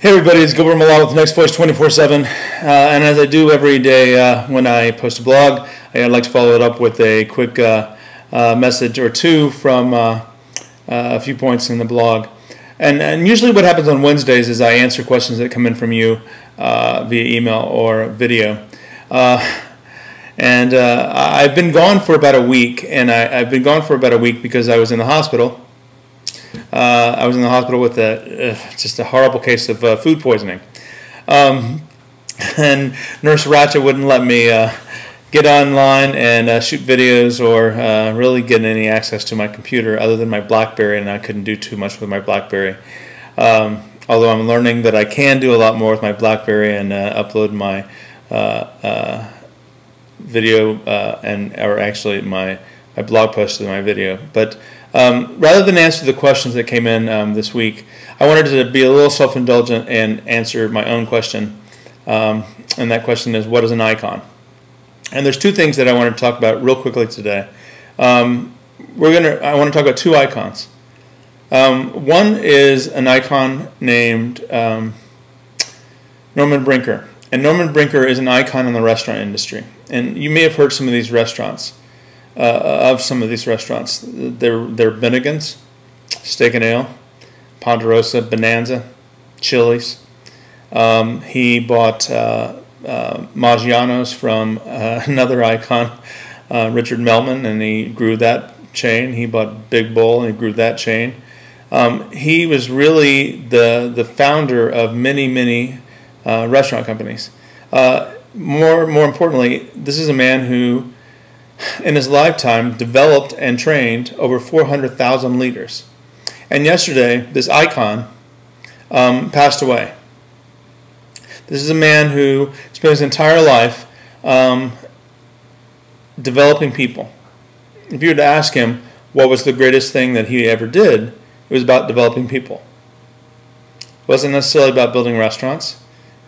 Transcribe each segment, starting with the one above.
Hey everybody, it's Gilbert Malone with Next Voice 24-7. Uh, and as I do every day uh, when I post a blog, I'd like to follow it up with a quick uh, uh message or two from uh, uh, a few points in the blog. And, and usually what happens on Wednesdays is I answer questions that come in from you via email or video. and I've been gone for about a week, and I, I've been gone for about a week because I was in the hospital uh, I was in the hospital with a, uh, just a horrible case of uh, food poisoning. Um, and Nurse Ratched wouldn't let me uh, get online and uh, shoot videos or uh, really get any access to my computer other than my Blackberry, and I couldn't do too much with my Blackberry. Um, although I'm learning that I can do a lot more with my Blackberry and upload my video and or actually my my blog post to my video, but um, rather than answer the questions that came in um, this week, I wanted to be a little self indulgent and answer my own question. Um, and that question is what is an icon? And there's two things that I want to talk about real quickly today. Um, we're gonna. I want to talk about two icons. Um, one is an icon named um, Norman Brinker, and Norman Brinker is an icon in the restaurant industry. And you may have heard some of these restaurants uh, of some of these restaurants. They're, they're Bennigan's, Steak and Ale, Ponderosa, Bonanza, Chili's. Um, he bought uh, uh, Maggiano's from uh, another icon, uh, Richard Melman, and he grew that chain. He bought Big Bowl and he grew that chain. Um, he was really the the founder of many many uh, restaurant companies. More more importantly, this is a man who in his lifetime developed and trained over 400,000 leaders. And yesterday, this icon um, passed away. This is a man who spent his entire life um, developing people. If you were to ask him what was the greatest thing that he ever did, it was about developing people. It wasn't necessarily about building restaurants.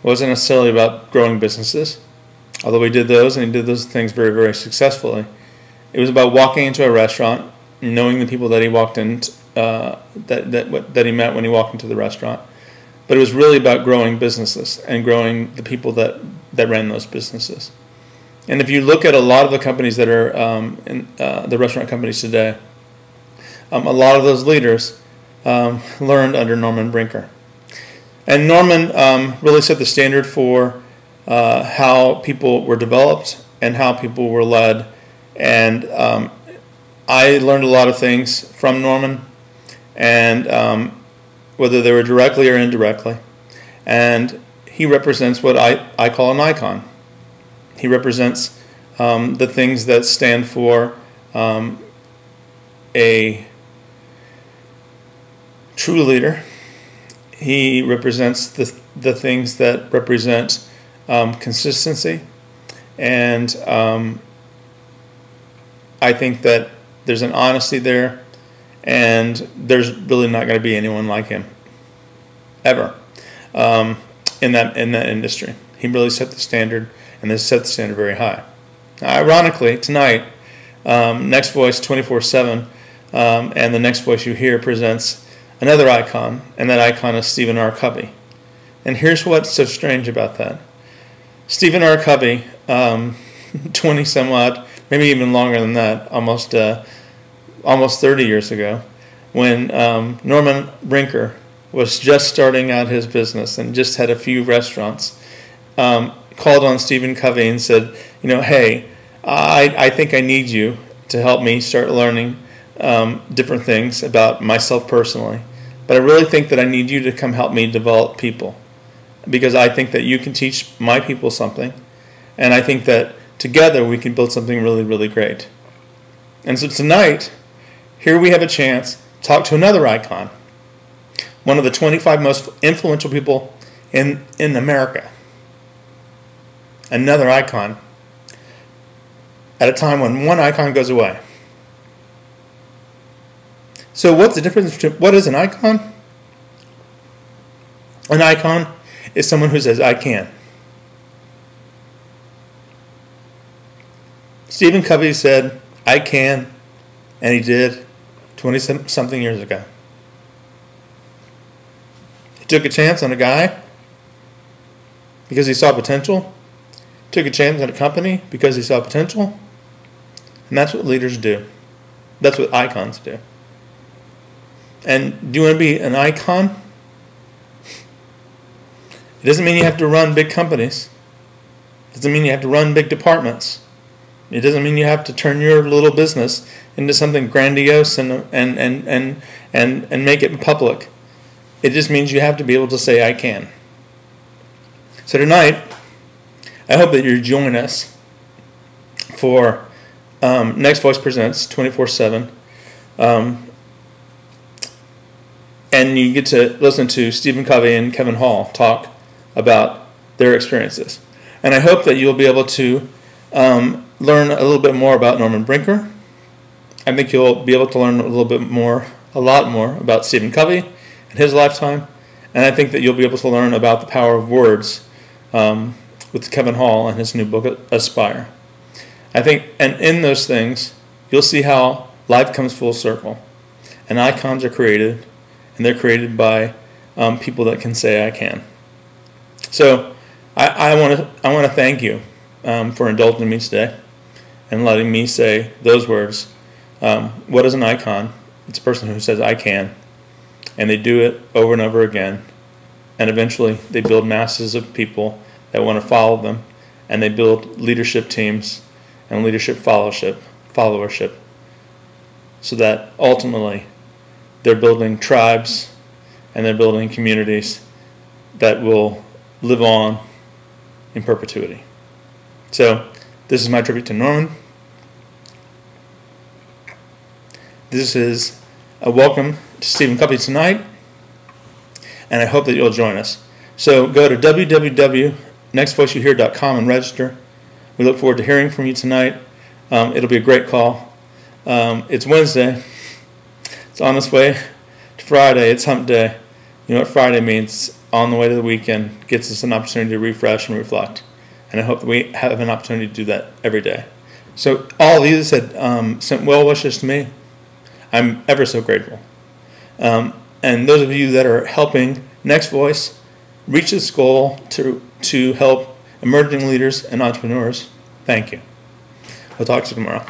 It wasn't necessarily about growing businesses although he did those and he did those things very, very successfully. It was about walking into a restaurant, knowing the people that he walked in, uh, that, that, that he met when he walked into the restaurant. But it was really about growing businesses and growing the people that, that ran those businesses. And if you look at a lot of the companies that are um, in uh, the restaurant companies today, um, a lot of those leaders um, learned under Norman Brinker. And Norman um, really set the standard for uh, how people were developed and how people were led. And um, I learned a lot of things from Norman, and um, whether they were directly or indirectly. And he represents what I, I call an icon. He represents um, the things that stand for um, a true leader. He represents the, the things that represent um, consistency, and um, I think that there's an honesty there, and there's really not going to be anyone like him ever um, in that in that industry. He really set the standard, and they set the standard very high. Ironically, tonight, um, Next Voice 24 7, um, and the next voice you hear presents another icon, and that icon is Stephen R. Covey. And here's what's so strange about that. Stephen R. Covey, um, 20 some odd, maybe even longer than that, almost uh, almost 30 years ago, when um, Norman Brinker was just starting out his business and just had a few restaurants, um, called on Stephen Covey and said, you know, hey, I, I think I need you to help me start learning um, different things about myself personally. But I really think that I need you to come help me develop people because I think that you can teach my people something, and I think that together we can build something really, really great. And so tonight, here we have a chance to talk to another icon, one of the 25 most influential people in, in America. Another icon at a time when one icon goes away. So, what's the difference between what is an icon? An icon is someone who says, I can. Stephen Covey said, I can, and he did 20 something years ago. He took a chance on a guy because he saw potential. Took a chance on a company because he saw potential. And that's what leaders do. That's what icons do. And do you want to be an icon? It doesn't mean you have to run big companies. It doesn't mean you have to run big departments. It doesn't mean you have to turn your little business into something grandiose and and and and and, and make it public. It just means you have to be able to say I can. So tonight, I hope that you join us for um, Next Voice Presents 24 7. Um, and you get to listen to Stephen Covey and Kevin Hall talk about their experiences. And I hope that you'll be able to um, learn a little bit more about Norman Brinker. I think you'll be able to learn a little bit more, a lot more about Stephen Covey and his lifetime. And I think that you'll be able to learn about the power of words um, with Kevin Hall and his new book, Aspire. I think, and in those things, you'll see how life comes full circle. And icons are created, and they're created by um, people that can say, I can. So I want to I want to thank you um, for indulging me today and letting me say those words. Um, what is an icon? It's a person who says I can, and they do it over and over again, and eventually they build masses of people that want to follow them, and they build leadership teams and leadership fellowship, followership, so that ultimately they're building tribes and they're building communities that will live on in perpetuity. So, this is my tribute to Norman. This is a welcome to Stephen Covey tonight, and I hope that you'll join us. So, go to www.nextvoiceyouhear.com and register. We look forward to hearing from you tonight. Um, it'll be a great call. Um, it's Wednesday. It's on its way to Friday. It's hump day. You know what Friday means? On the way to the weekend gets us an opportunity to refresh and reflect. And I hope that we have an opportunity to do that every day. So all of you that um, sent well wishes to me, I'm ever so grateful. Um, and those of you that are helping Next Voice reach this goal to, to help emerging leaders and entrepreneurs, thank you. We'll talk to you tomorrow.